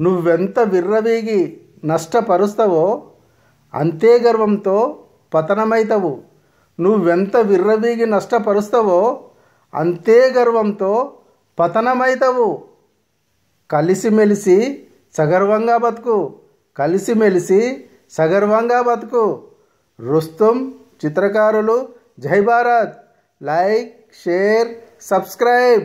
నువ్వెంత విర్రవీగి నష్టపరుస్తావో అంతే గర్వంతో పతనమైతవు. నువ్వెంత విర్రవీగి నష్టపరుస్తావో అంతే గర్వంతో పతనమైతవు. కలిసిమెలిసి సగర్వంగా బతుకు కలిసిమెలిసి సగర్వంగా బతుకు. రుస్తుం చిత్రకారులు జై భారత్. Like share subscribe.